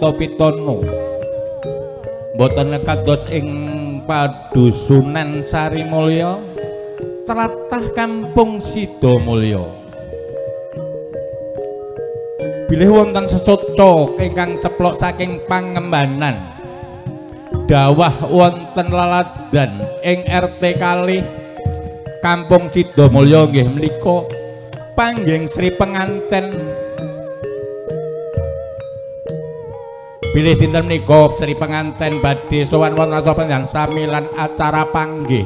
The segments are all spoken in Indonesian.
Nata Pitana mboten kados ing padusunan Sarimulya tlatah Kampung Sidomulya bilih wonten sesoco ingkang ceplok saking pangembanan. Dawah wonten laladan ing RT kalih Kampung Sidomulya nggih menika panggeng Sri penganten Bilih dinten menika Sri penganten badhe sowan wonten acara panjang sami lan acara panggih.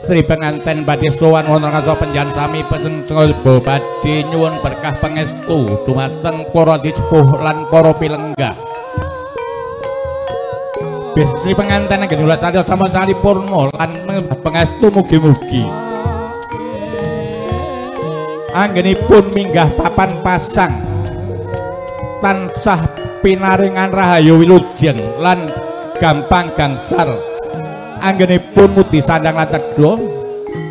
Sri penganten badhe sowan wonten acara panjang sami pesen kalbo badhe nyuwun berkah pangestu dumateng para disepuh lan para pilenggah. Sri penganten anggen ulas sarya sampun salipurna lan pangestu mugi-mugi. Anggenipun minggah papan pasang. Tansah pinaringan rahayu wilujeng lan gampang gangsar. Anggenipun mudi sandang lan tedha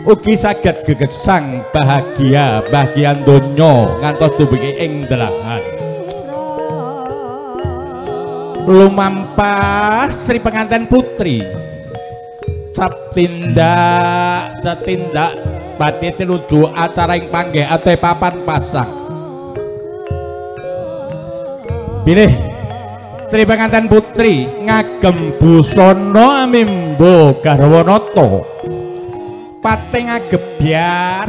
ugi saged gegesang bahagia bagian donya ngantos dumugi ing delahan lumampas Sri pengantin putri. Setindak setindak badhe tinuju acara ing panggih ate papan pasang pilih. Sri pengantin putri. Ngagem busana mimbo garwanata. Pating agebyar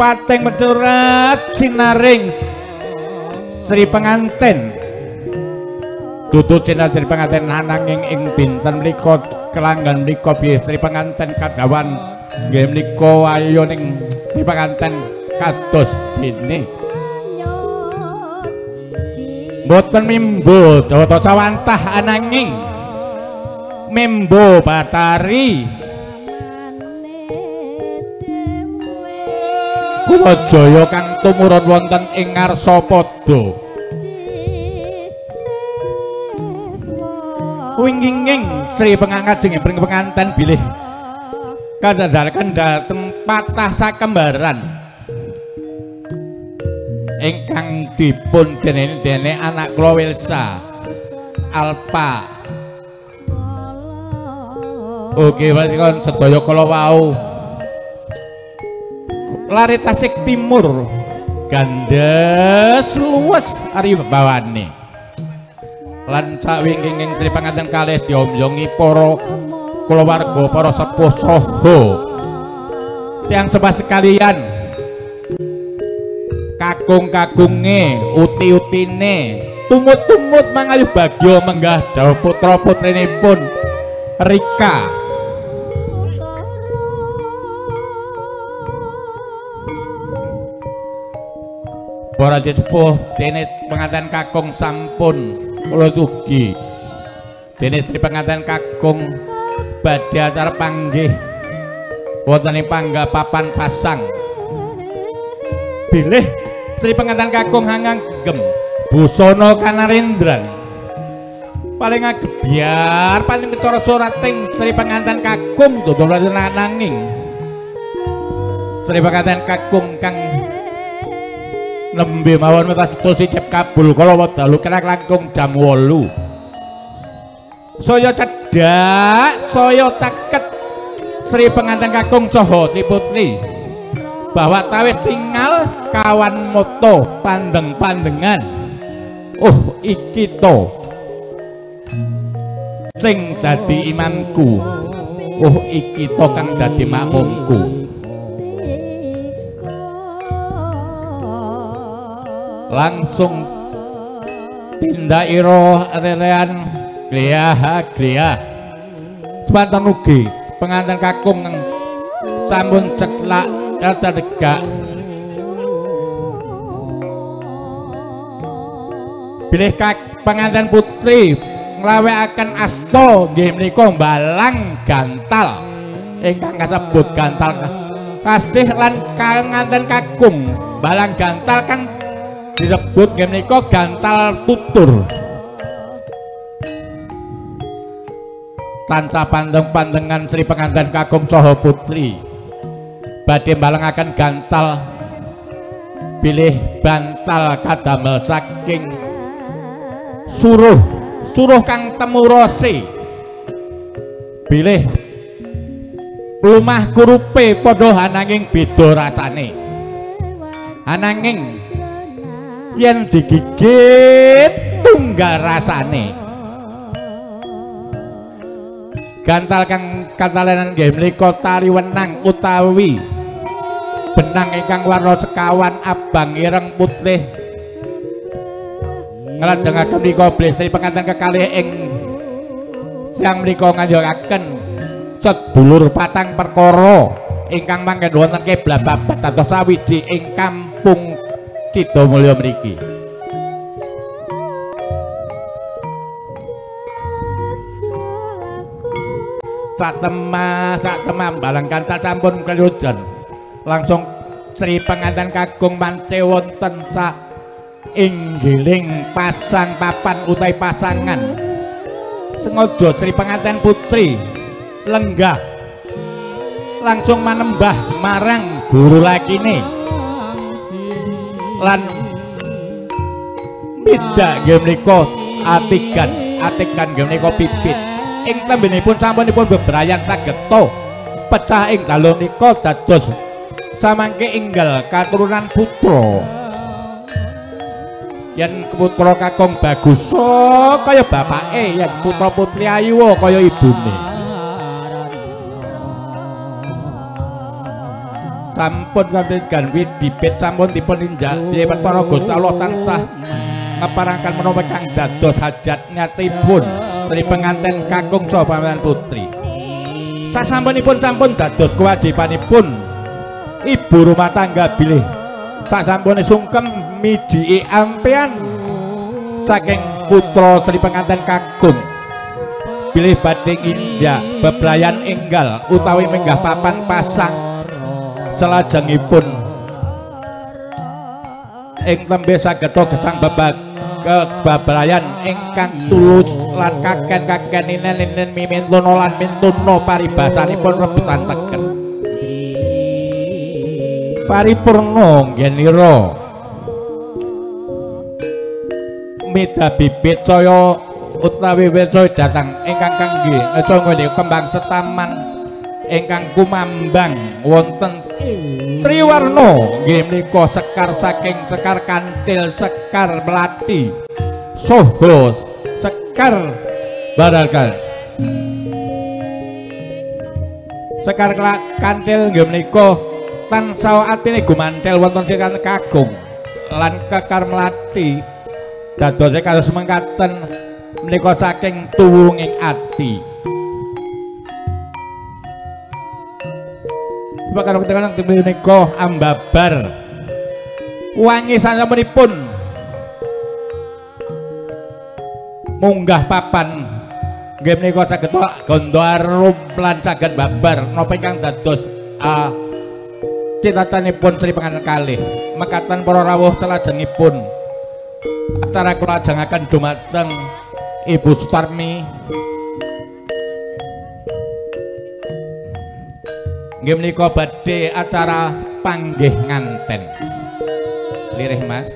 pating meturat sinaring. Sri pengantin. Dudu sinar Sri pengantin ananging ing dinten menika kelanggan piye Sri pengantin kadawan nggih menika wayo ning dipanganten kados dene. Mboten mimbo dawata cawantah ananging. Mimbo batari. Kula jaya kang tumurun wonten ing ngarsapada winginging Sri pengangkat jeung penganten bilih kadadaraken dhateng patah sakembaran. Ingkang dipun dene dene anak Wilsa Alpa. Oke, berarti kan sedaya kala wau. Lari tasik timur. Gandes luwes ari bawane. Lan sak wingking ing panganten kalih diomyongi para keluarga para sepuh soho yang sebab sekalian kakung-kakunge uti-utine tumut-tumut mangayu bagyo menggah dawa putra putrini pun Rika. Para sepuh dene pengantin kakung sampun. Kula tugi dene pengantin kakung badhe acara panggih. Wonten pangga papan pasang. Bilih Sri pengantin kakung hangang gem busana kanarendran paling agebyar paling bicara surating Sri pengantin kakung dodol nanging Sri pengantin kakung kang lembe mawon metas sicip kabul kala wekdal kira langkung jam 8 saya cedak saya teket Sri pengantin kakung Coho Putri. Bahwa tawis tinggal kawan moto pandeng-pandengan. Oh iki to. Sing dadi imamku oh iki to kang dadi makmumku. Langsung tindak iro relean Glia, glia. Sepantan ugi pengantin kakung sambun ceklak elta degak. Pilih kak pengantin putri nglawe akan asto nggih menika balang gantal ingkang kasebut gantal kasih lan kanganten kakung balang gantal kan disebut nggih menika gantal tutur tanca panteng-pantengan Sri pengantin kakung Coho Putri. Badhe akan gantal pilih bantal kadamel saking suruh suruh kang temurose pilih lumah kurupe padha ananging beda rasane. Ananging yen digigit tunggal rasane gantal kang kantalenan nggih menika tari wenang utawi benang ingkang warna sekawan abang ireng putih. Nglajengaken menika blestri pengantin kekalih ing siang menika nganjuraken sedulur patang perkara ingkang mangken wonten keblat babat dados sawiji ing kampung Sidamulya mriki Satema satema balang kantal campur keludon langsung Sri pengantin kagung mance wonten sak inggiling pasang papan utai pasangan. Sengaja Sri pengantin putri lenggah. Langsung manembah marang guru lagi nih lan tidak game niko atikan atikan game niko pipit ing tembenipun sampunipun bebrayan sageto pecah ing dalu niko dados samangke inggal katurunan putra. Yen putra kakung bagus oh, kaya bapake yen putra putri ayu oh, kaya ibune. Sampun kanthi ganwi dipit sampun dipun injak di perkara Gusti Allah tansah ngeparangkan menapa kang dados hajat nyatipun Sri pengantin kakung saha putri. Sasampunipun sampun dados kewajibanipun ibu rumah tangga bilih. Sasampune sungkem miji ampean saking putra Sri pengantin kagung pilih badhe indah bebrayan enggal utawi menggah papan pasang selajengipun. Ing tembe sageta gesang babak kebabrayan ingkang tulus lan kaken-kaken inen-inen mimintuno lan mintuno paribasanipun rebutan teken. Paripurna ngenira meda bibit saya utawi wisa datang ingkang kangge aja ngene kembang setaman ingkang kumambang wonten triwarna. Nggih menika sekar saking sekar kantil sekar melati. Soho sekar baralkan sekar kantil nggih menika tansah atine gumantel wonten sikan kagung lan kekar melati. Dados kados mengkaten menika saking tuwunging ati Bakal kita kan menika ambabar. Wangi sasampunipun munggah papan. Nggih menika saged gondo arum lan saged babar napa ingkang dados uh, citatanipun Sri Pengantin kalih. Mekatan para rawuh selajengipun. Acara kula ajangaken dumateng Ibu Sutarmi nggih menika badhe acara panggih nganten. Lirih Mas.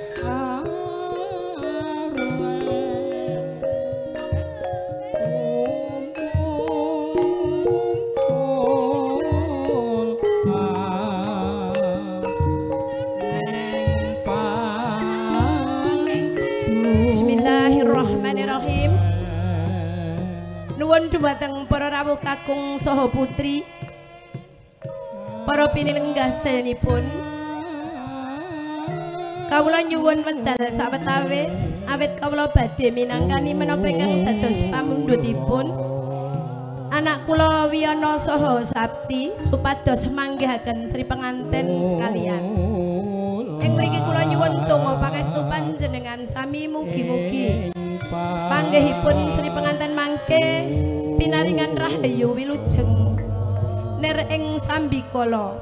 Dumateng para rawuh kakung saha putri para pinilenggah sedanipun kawula nyuwun wedal sawetawis awit kawula badhe minangkani menapa ingkang dados pamundhutipun. Anak kula Wiyana saha Sabti supados manggihaken Sri penganten sekalian. Ing mriki kula nyuwun donga pangestu panjenengan sami mugi-mugi panggihipun Sri penganten mangke pinaringan rahayu wilujeng ner ing sambikala.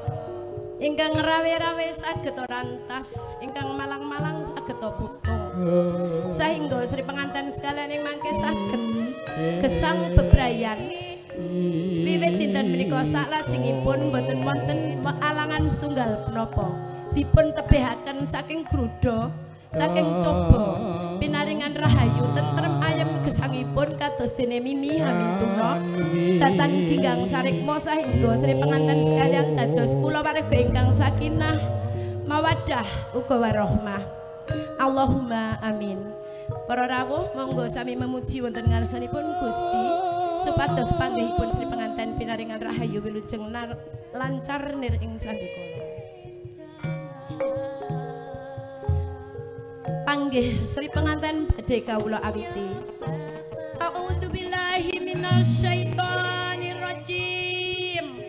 Ingkang rawe-rawe saged rantas ingkang malang-malang saged putu sehingga Sri pengantin sekalian yang mangke saged gesang bebrayan. Wiwit dinten menika salajengipun boten wonten alangan setunggal menapa dipun tebihaken saking gruda saking coba pinaringan rahayu ayem gesangipun kados dene mimi hamintuna datan ginggang sarikma sahingga sri penganten sekalian dados kula warga ingkang sakinah mawadah uga warahmah Allahumma amin. Para rawuh monggo sami memuji wonten ngarsanipun Gusti. Supados panggihipun Sri penganten pinaringan rahayu wilujeng lancar nir ing sandikala panggih Sri pengantin badhe kawula awiti Minasyaitonir rajim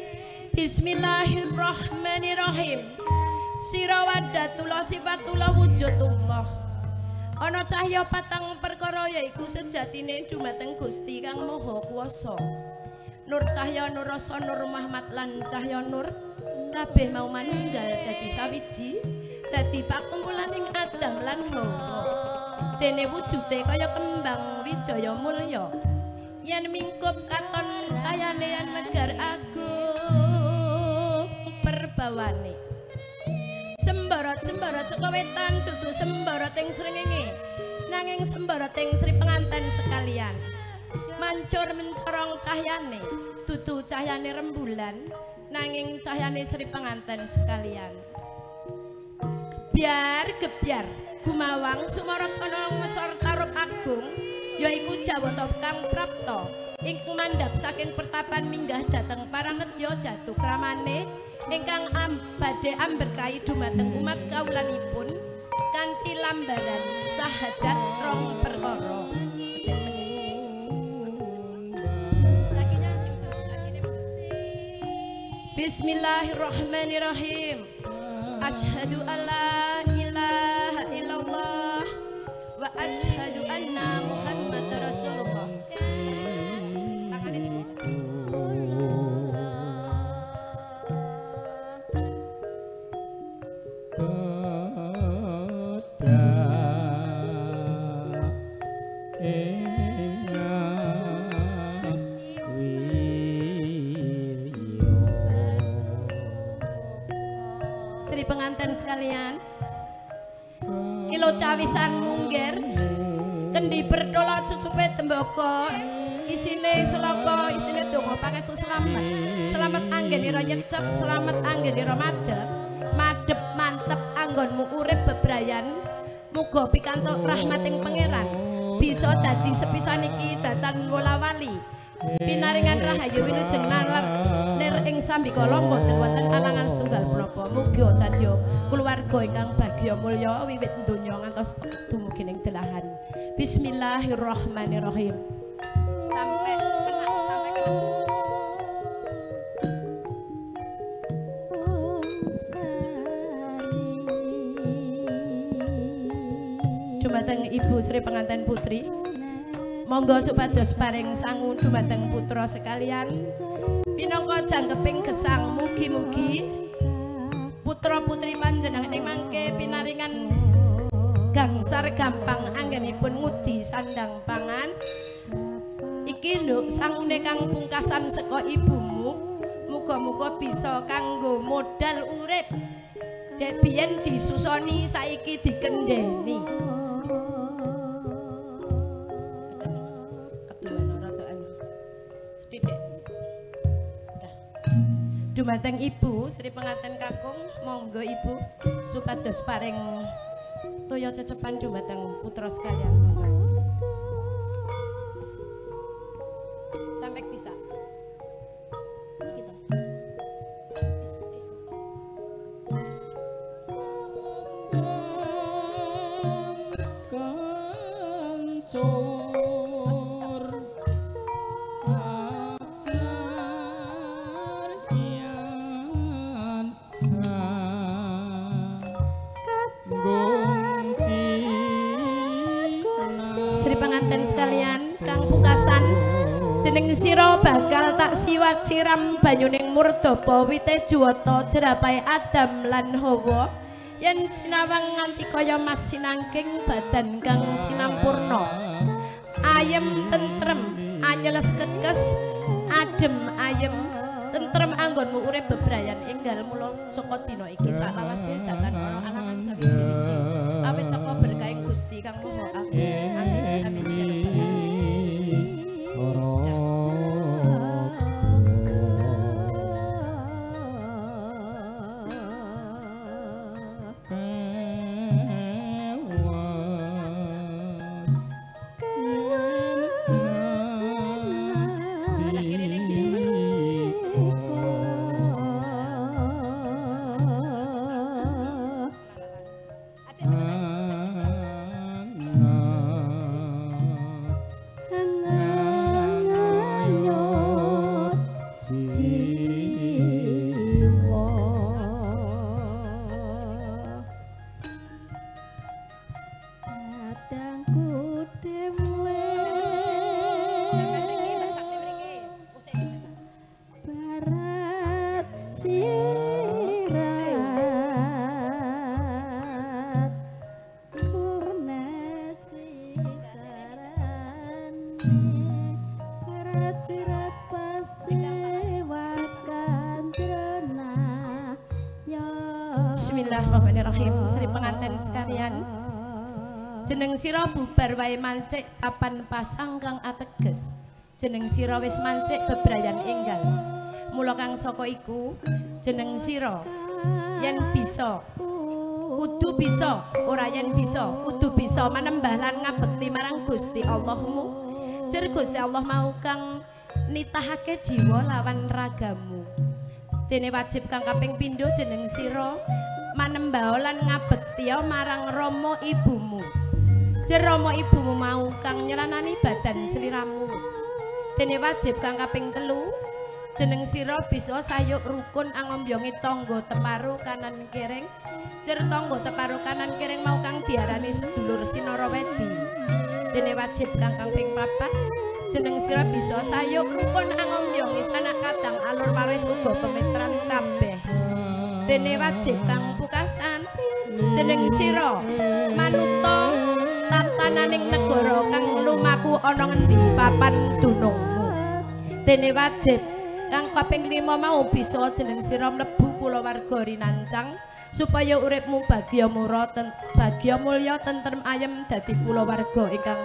Bismillahirrahmanirrahim. Sira wadatullah sifatullah wujudullah. Ana cahya patang perkara yaiku sejatine dumateng Gusti Kang Maha Kuwasa. Nur cahya nur rasa nur Muhammad lan cahya nur kabeh mau manunggal dadi sawiji dadi pakumpulaning Adam lan Hawa. Dene wujude kaya kembang wijaya mulya. Yen mingkup katon cayane yen megar agung perbawane. Sembarot-sembarot saka wetan dudu sembarot ing srengenge. Nanging sembarot ing Sri penganten sekalian. Mancur mencorong cahyane, dudu cahyane rembulan, nanging cahyane Sri penganten sekalian. gebyar gebyar gumawang sumarat ana ngesor tarup agung yaiku Jawata kang prapta ing mandhap saking pertapan minggah dhateng parangetya jatuh kramane ingkang am badhe amberkahi dumateng umat kawulanipun kanthi lambaran sahadat rong perkara Bismillahirrahmanirrahim. Ashhadu an wa ashhadu anna Muhammad Rasulullah. Pengantin sekalian, kilo cawisan mungger, kendi berdola cucupe temboko, isine seloko, isine dongo pakai selamat, selamat anggen iro nyecep, selamat anggen iro madep, mantep anggonmu urip bebrayan, muga pikantuk rahmating pangeran, bisa dadi sepisan iki datan wola wali, pinaringan rahayu wilujeng nalar. Nir ing sambikala mboten wonten alangan setunggal menapa mugi dadi keluarga ingkang bagya mulya wiwit donya ngantos dumugi ing delahan. Bismillahirrahmanirrahim. Sampai kena sampai dumateng Ibu Sri Pengantin Putri Monggo supados paring sangu dumateng putra sekalian. Pinangka jangkeping gesang mugi-mugi putra putri panjenengan ing mangke pinaringan gangsar gampang anggenipun ngudi sandang pangan. Iki nduk sangune kang pungkasan saka ibumu. Muga-muga bisa kanggo modal urip. Dek biyen disusoni saiki dikendeni. Dumateng ibu Sri pengantin kakung monggo ibu supados paring toya cecepan dumateng putra sekalian siram banyuning murdapa wite juwata jerapai Adam lan Hawa. Yen sinawang nganti kaya mas sinangking badan kang sinampurna. Ayem tentrem anyeles kekes adem ayem. Tentrem anggonmu urip bebrayan enggal mula saka dina iki. Salawase datan ana anangan sawiji-wiji awit saka berkahing Gusti kang Maha Agung Jeneng sira bubar wae mancik papan pasang kang ateges. Jeneng sira wis mancik bebrayan enggal. Mula kang saka iku jeneng sira yen bisa kudu bisa ora yen bisa kudu bisa manembah lan ngabekti marang Gusti Allahmu. Jer Gusti Allah mau kang nitahake jiwa lawan ragamu. Dene wajib kang kaping pindho jeneng sira manembah lan ngabekti marang Rama ibumu. Jer Rama ibumu mau kang nyeranani badan sliramu. Dene wajib kang kaping telu jeneng sira bisa sayuk rukun angombyongi tangga teparu kanan kiring. Jer tangga teparu kanan kiring mau kang diarani sedulur sinara wedi. Dene wajib kang kaping papat jeneng sira bisa sayuk rukun angombyongi sanak kadang alur waris uga pemetran kabeh. dene wajib kang pukasan jeneng sira manuta tatananing negara kang lumaku ana ngendi? Papan dunungmu. Dene wajib. Kang kaping 5 mau bisa jeneng sira mlebu kulawarga rinancang supaya uripmu bagya mura bagya mulya tentrem ayem dadi kulawarga ingkang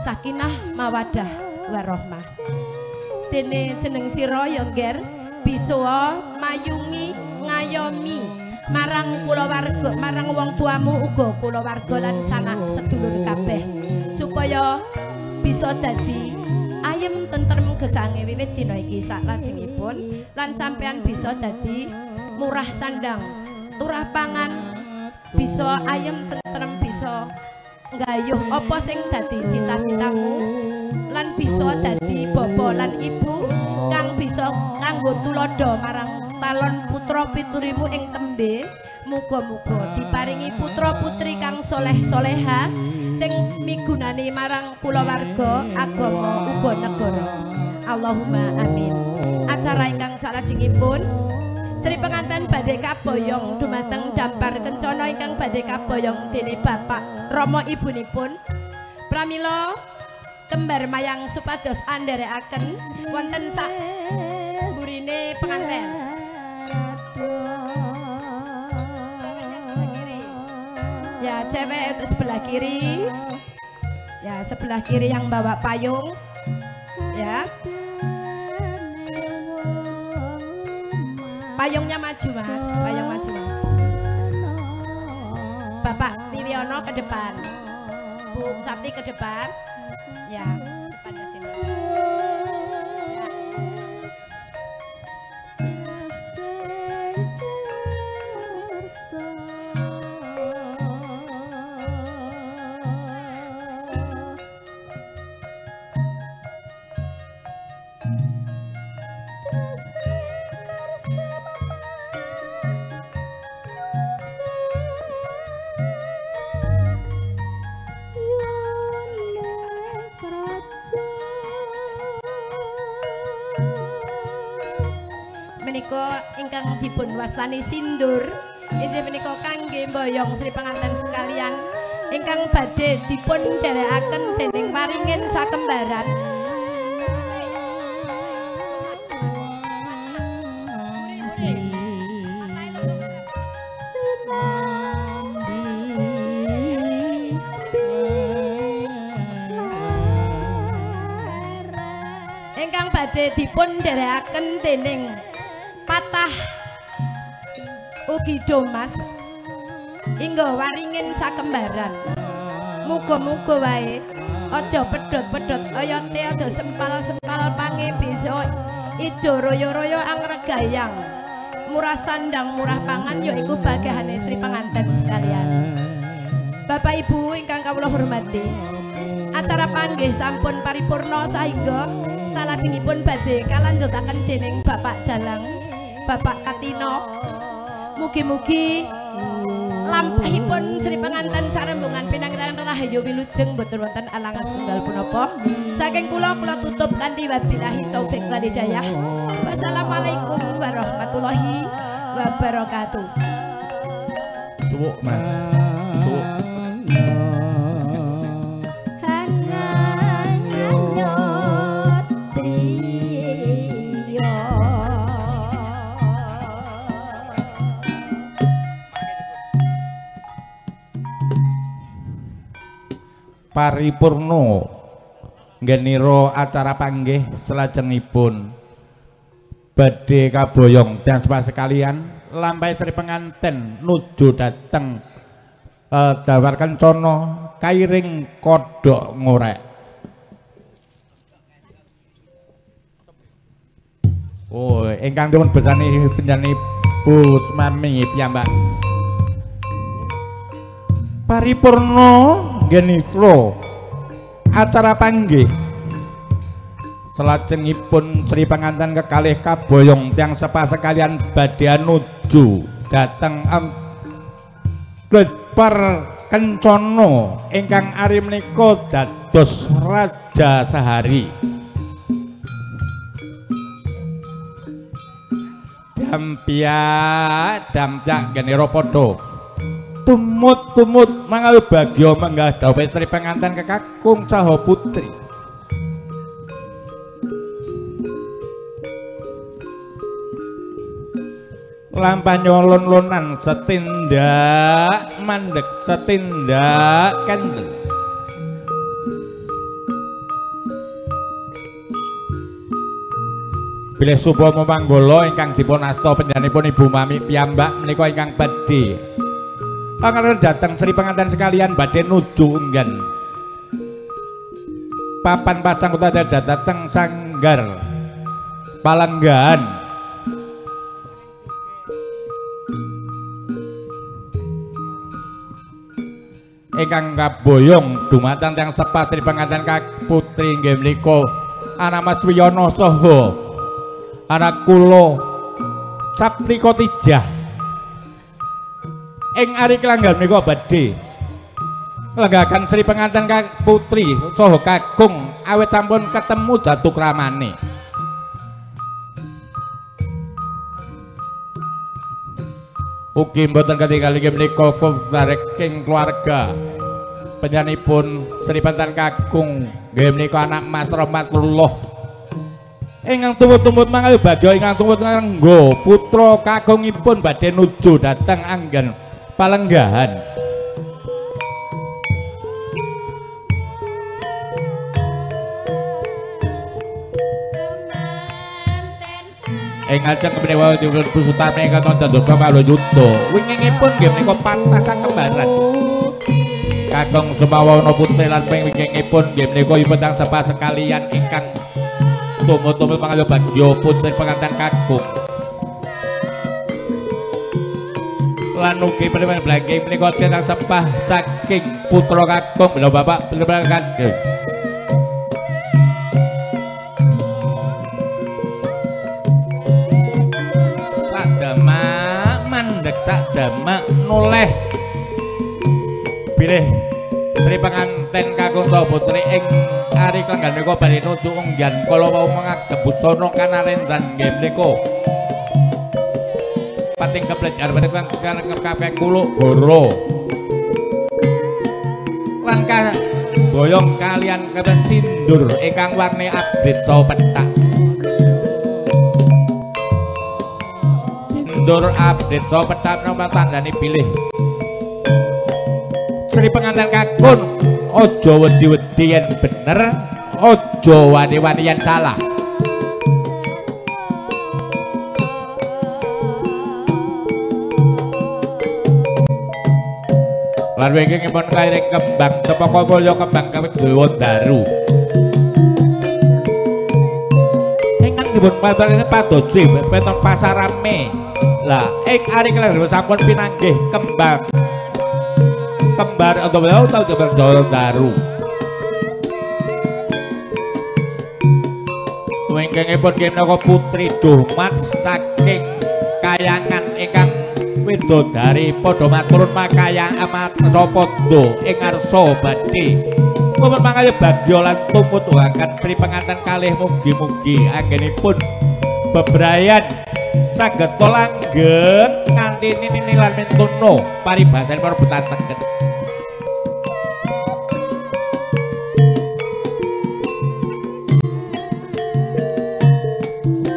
sakinah mawadah warahmah dene jeneng sira ya ngger bisa mayungi ngayomi marang kulawarga marang wong tuamu uga kulawarga lan sanak sedulur kabeh supaya bisa dadi ayem tentrem gesange wiwit dina iki saklajengipun lan sampean bisa dadi murah sandang turah pangan bisa ayem tentrem bisa nggayuh apa sing dadi cita-citamu lan bisa dadi bapa lan ibu kang bisa kanggo tulodo marang talon putra piturimu ing tembe. Muga-muga diparingi putra putri kang soleh soleha sing migunani marang kulawarga agama uga negara Allahumma amin. Acara ingkang salajengipun Sri pengantin badhe kaboyong dumateng dampar kencana ingkang badhe kaboyong dene bapak Romo ibunipun. Pramila kembar mayang supados anderekaken wonten sak burine pengantin Ya, cewek sebelah kiri. Ya, sebelah kiri yang bawa payung. Ya. Payungnya maju, Mas. Payung maju, Mas. Bapak Wiwiono ke depan. Bu Sapti ke depan. Ya, dipun wasani sindur. Inggih menika kangge mboyong Sri Pangantan sekalian. Ingkang badhe dipun dherekaken dening paringin sakembaran. Ingkang badhe dipun dereaken dening ugi domas inggo waringin sakembaran. Muga-muga wae. Aja pedhot-pedhot oyote aja sempal-sempal pange bisa ijo royo-royo angregayang murah sandang murah pangan yaiku bagahane Sri pengantin sekalian. Bapak Ibu ingkang kawula hormati acara panggih sampun paripurna saingga salajengipun badhe kalanjutaken dening Bapak Dalang Bapak Katino mugi-mugi lampahipun Sri pengantin sarembungan pinangiran rahayu wilujeng boten wonten alangan sendal punapa. Saking kula kula tutup kanthi wabillahi taufik wal hidayah wassalamualaikum warahmatullahi wabarakatuh. Suwuk mas paripurno ngeniro acara panggih selajengipun. Badhe kaboyong. Dan sebab sekalian lampai sri penganten nuju dateng uh, dawar kencono kairing kodok ngorek. Oh, ingkang dipun besani penjani Bu Mami piyambak. Paripurna genifro acara panggih. Selajengipun Sri pengantin kekalih kaboyong tiang sepa sekalian badhe nuju dateng am per kencana ingkang ari menika dados raja sehari. Dampia dampyak geniro padha tumut-tumut mangal bagyo menggah dawe Sri pengantin kekakung caho putri. Lampah nyolon-lonan setindak mandek setindak kendel. Bilih subuh memanggolo ingkang dipun asta penjanipun Ibu Mami piyambak menika ingkang badhe Pangaran datang Sri pengantin sekalian badhe nuju unggan. Papan pasang kota datang sanggar palanggan. Ingkang kaboyong dumateng tiyang sepat Sri pengantin Kak Putri nggih anak Mas Wiyono saha anak kula Sapti Kotijah ing ari kelanggan menika badhe. Lenggakan Sri pengantin Putri saha Kakung awet sampun ketemu jatuh kramane Ugi mboten ketingal iki menika king keluarga. Penyanipun Sri Pantan Kakung nggih menika anak Mas Rahmatullah ingkang tumut-tumut mangayu bagyo ingkang tumut nganggo putra kakungipun badhe nuju dhateng anggen palenggahan. Eh ngajak kepada wawah di wawah pusutan mereka tonton dulu kakak lo yuto Wih ngepun game niko patah kembaran. Kakong semua putri lan ping wih nggih menika niko sepah sekalian ingkang Tumut-tumut pangalobat yo putri pengantan kakong lan ugi penimang blangking menika cenang sepah saking putra kakung bila bapak kakung sadama mandek sadama noleh. Pilih Sri penganten kakung saha putri ing ari klenggan menika bali nuju unggan kala wau mangagem busana kanarendran. Nggih menika pating keplejar pating kan? Kabeh kuluk goro lan ka boyong kalian kabeh sindur ingkang warni abrit saha petak sindur abrit saha petak nomor tandani pilih. Sri pengantin kakun. Ojo wedi-wedi yang bener ojo wani-wani yang salah lan wingkingipun kairing kembang. Cepaka mulya kembang kawit dewa daru? Ingkang dipun padosi padosi wonten pasarame lah ing ari kelih sampun pinanggih kembang. Kembar atau beliau tahu kembar dewa daru. Wingkingipun kinaka putri Dumat saking kayangan ingkang widodari padha maturun makayang amat sapa do ing ngarsa badhe. Mumpun mangkaya bagya lan tumut wakan Sri penganten kalih mugi-mugi anggenipun bebrayan saged langgeng nganti nini lan mintuno paribasan para betantengen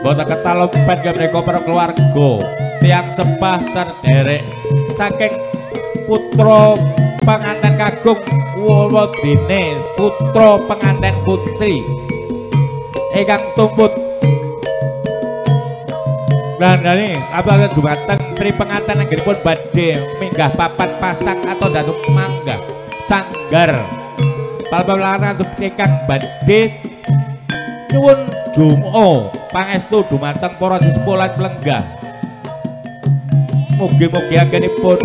Boten ketalon pen mereka para keluarga tiang sembah terderek. Saking putra pengantin kagung Wuladine putra pengantin putri. Ingkang tumput dan ini apa dumateng? Tri pengantin anggenipun badhe minggah papan pasang atau datuk mangga. Sanggar. Pal-palan ingkang badhe. Nyuwun dumo pangestu dumateng para sesepuh lan pelenggah mugi-mugi anggenipun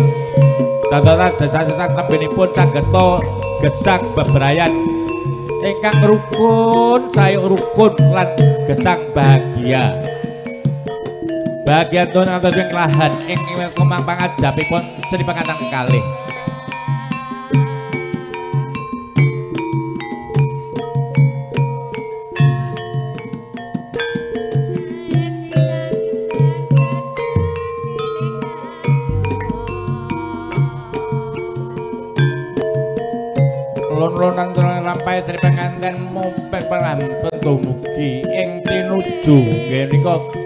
dadatan desa-desa lembinipun sageta gesang bebrayan. Ingkang rukun saya rukun lan gesang bahagia. Bahagia tuhan atau yang lahan. Ing kemang pangajapipun seni pangandang kekalih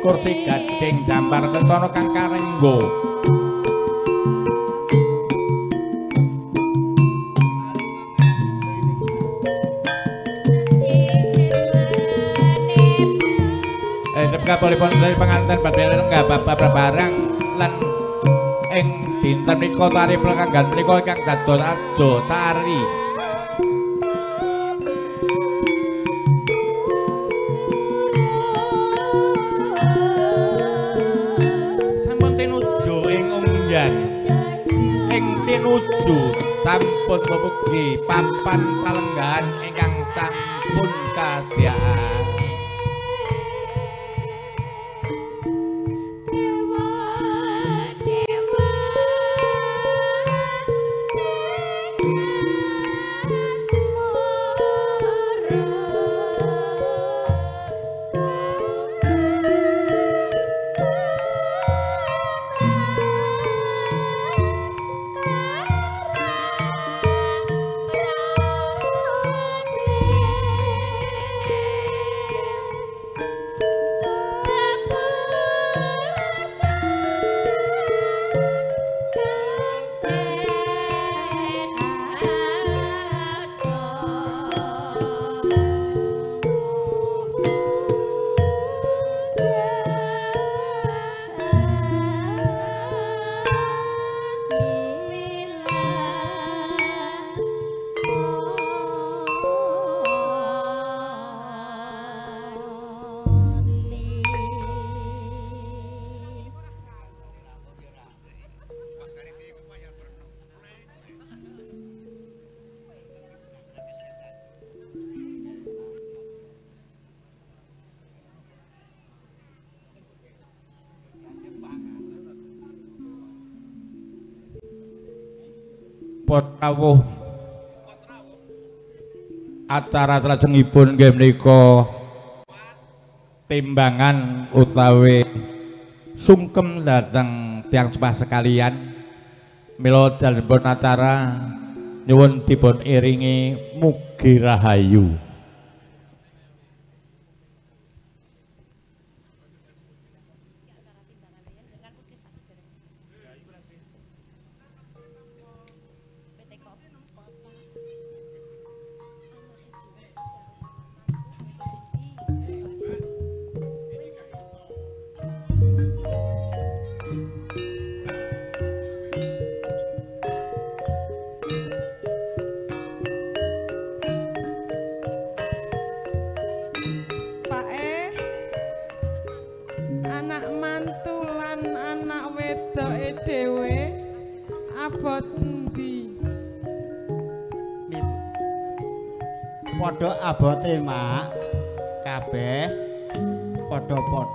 kursi gading dampar kencana kang karenggo Eh, kapolipun dari pengantin badhe lenggah bapak barang lan ing dinten menika tari pelenggan menika ingkang dados ajo sari ugi papan palenggan ingkang sampun kadiaan rawuh. Acara salajengipun nggih menika timbangan utawi sungkem dhateng tiang sepah sekalian. Mila dalem acara nyuwun dipun iringi mugi rahayu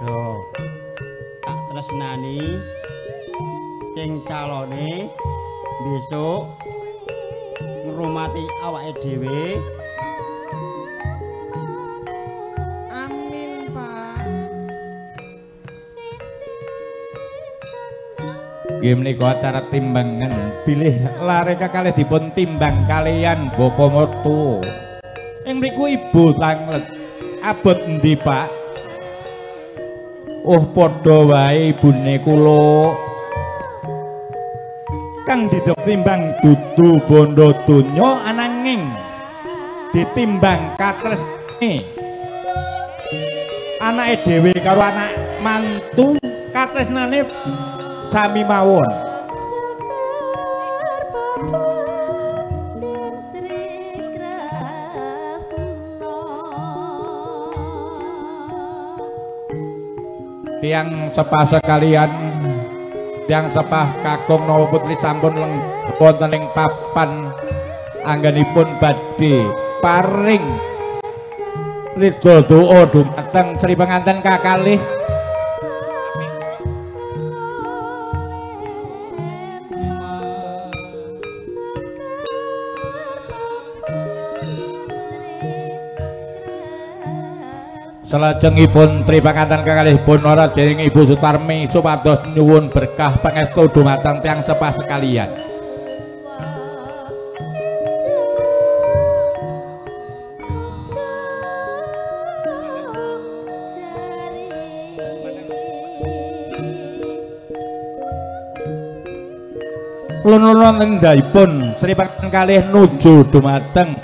padha-padha. Tak tresnani sing calone besok ngrumati awake dhewe Amin, Pak. Nggih menika acara timbangan bilih lare kakalih dipun timbang kalian bapa mertu. Ing mriku ibu tanglet. Abot endi, Pak? Oh, padha wae ibune kula. Kang ditimbang dudu bondo donya ananging ditimbang katresne. Anake dhewe karo anak mantu katresnane sami mawon. Tiang sepah sekalian tiang sepah kakung Nawa Putri sampun leng wonten ing papan anggenipun badhe paring. Ridho doa dumateng Sri penganten kakalih Selajengipun tri panganten kekalihipun ora dening Ibu Sutarmi supados nyuwun berkah pangestu dumateng tiyang sepah sekalian. Lun-lun endahipun Sri panganten kalih nuju dumateng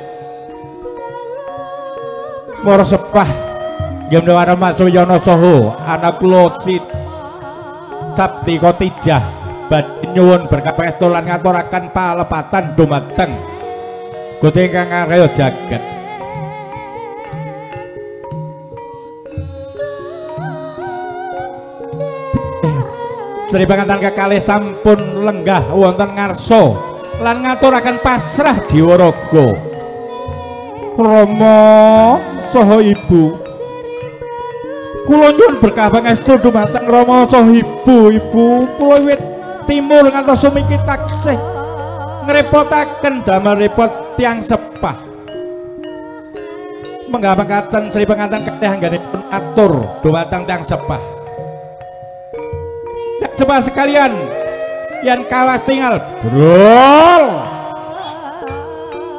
para sepah Game Dewana Suyono Soho anak Sit Sabti Kotijah badhe nyuwun berkah pangestu lan ngaturaken palepatan dumateng. Gusti karya jagat. Sri panganten kekalih sampun lenggah wonten ngarsa lan ngaturaken pasrah jiwa raga Rama saha ibu kula nyuwun berkah pangestu dumateng Rama saha ibu. Kula wit timur ngantos sumiki taksih ngrepotaken damel repot tiang sepah. Menggah mekaten Sri penganten kalih anggenipun atur dumateng tiang sepah. Tiang sepah sekalian yang kawas tinggal brol!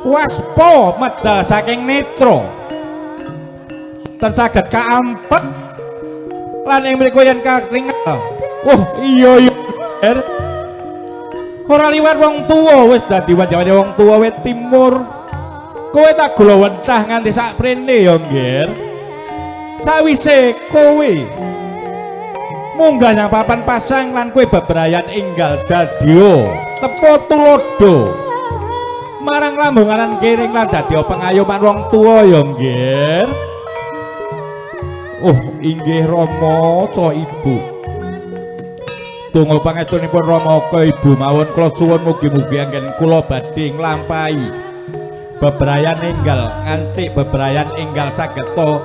Waspo medal saking netro. Tersaget kaampet lan ing mriku yen katingal wah iya iya. Er. ora liwat wong tuwa wis dadi wajane wong tuwa wit timur. Kowe tak gula wentah nganti sak prene ya ngger sawise kowe. Munggah nang papan pasang lan kowe bebrayan enggal dadio tepo tulodo. Marang lambunganan kiring lan dadi pengayoman wong tuwa ya nggih Oh inggih Rama ca ibu. Tunggu pangestunipun Rama ka ibu mawon. Kula suwun mugi-mugi anggen kula badhe nglampahi bebrayan enggal ngancik bebrayan enggal sageta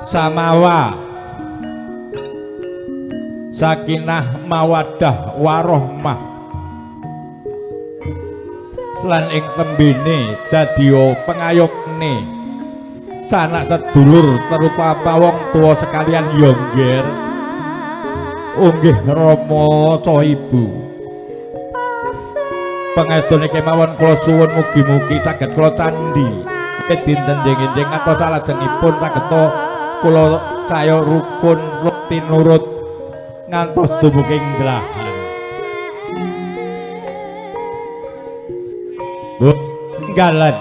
samawa. Sakinah mawadah warohmah. Lan ing tembene dadiya pengayomne sanak sedulur terutama wong tua sekalian yongger unggih Rama ca ibu. Pangestune kemawon kula suwun mugi-mugi saged kula candhi dinten jeng-jeng atos salajengipun saged kula saya rukun rukti nurut ngantos dumugi nglahan Galan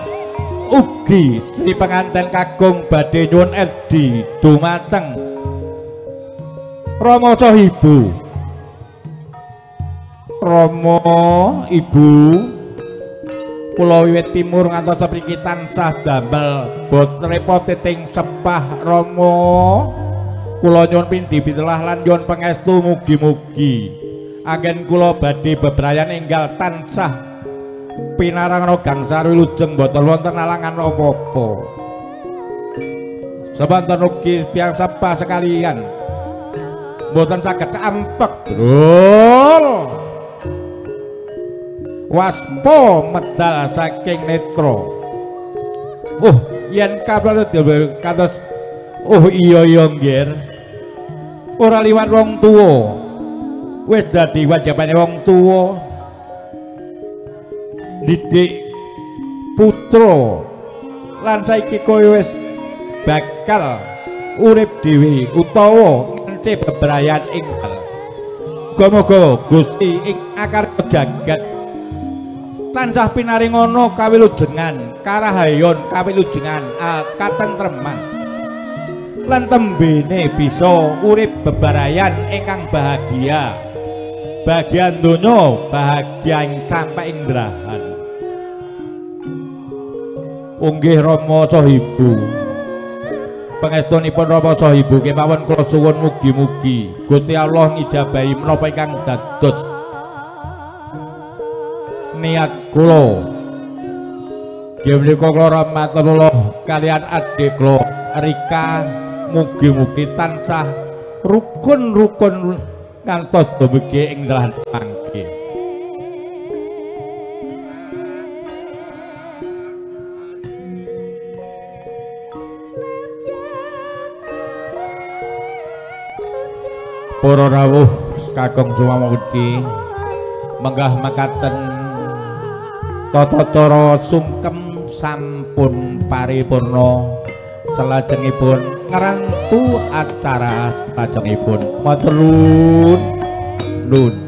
ugi Sri penganten kakung badhe nyuwun edi dumateng. Rama ibu. Rama ibu. Kula wiwit timur ngantos sapriki tansah damel bot repot ting sepah Rama. Kula nyuwun pindi pitelah lan nyuwun pangestu mugi-mugi. Agen kula badhe bebrayan enggal tansah pinarang gangsa wilujeng boten wonten alangan apa-apa. Sebanten ugi tiyang sapa sekalian boten saged ampek. Drul. Waspo medal saking netra. Oh, yen kabar kados Oh iya iya nggir. Ora liwat wong tuwa. Wis dadi wajibane wong tuwa. Didik putra. Lan saiki kowe wis bakal urip dhewe utawa ente bebrayan Muga-muga Gusti ing akar jagat tansah pinaringono kawilujengan, karahayon kawilujengan, uh, katentreman. lan tembene bisa urip bebarayan ingkang bahagia. Bagian donya bahagia ing sampai indrahan unggih Rama sahibu. Pangestunipun Rama sahibu kemawon kula suwun mugi-mugi. Gusti Allah ngijabahi menapa ingkang dados niat kula. Gimana kula rahmatullah kalian adik kula Rika mugi-mugi tansah rukun-rukun ngantos dumugi ing dalan Para rawuh. Kakung sumamudi menggah makaten tata cara sungkem sampun paripurna. Selajengipun ngrantu acara selajengipun matur nuwun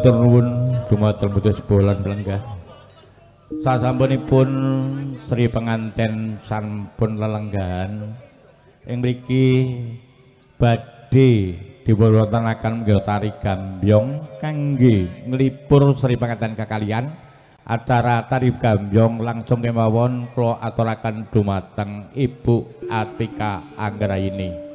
matur nuwun dumateng putus bolan lenggah. Sasampunipun Sri penganten sampun lelenggahan. Ing mriki badhe dipunwontenaken nggih tari gambyong kangge nglipur Sri penganten kakalian. Acara tari gambyong langsung kemawon kula aturaken dumateng Ibu Atika Anggraini.